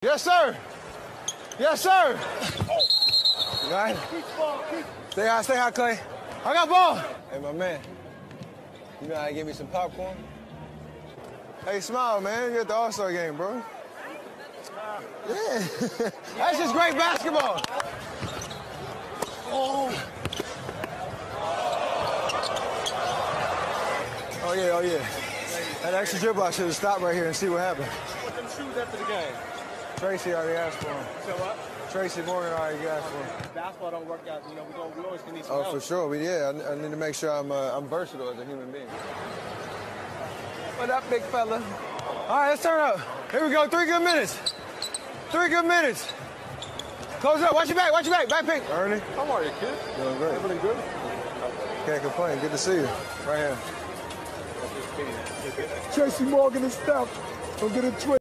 Yes, sir. Yes, sir. You all right? Stay high, stay high, Clay. I got ball. Hey, my man. You know how to give me some popcorn? Hey, smile, man. You're at the All-Star game, bro. Yeah. That's just great basketball. Oh. Oh, yeah, oh, yeah. That extra dribble, I should have stopped right here and see what happened. Put them shoes after the game. Tracy already asked for him. So what? Tracy Morgan already asked for him. Basketball don't work out. You know, we, don't, we always need some Oh, help. for sure. We, yeah, I, I need to make sure I'm, uh, I'm versatile as a human being. What up, big fella? All right, let's turn up. Here we go. Three good minutes. Three good minutes. Close up. Watch your back. Watch your back. Back pick. Ernie. How are you, kid? Doing great. Everything good? Can't complain. Good to see you. Right here. Tracy Morgan and Steph. Don't get it twisted.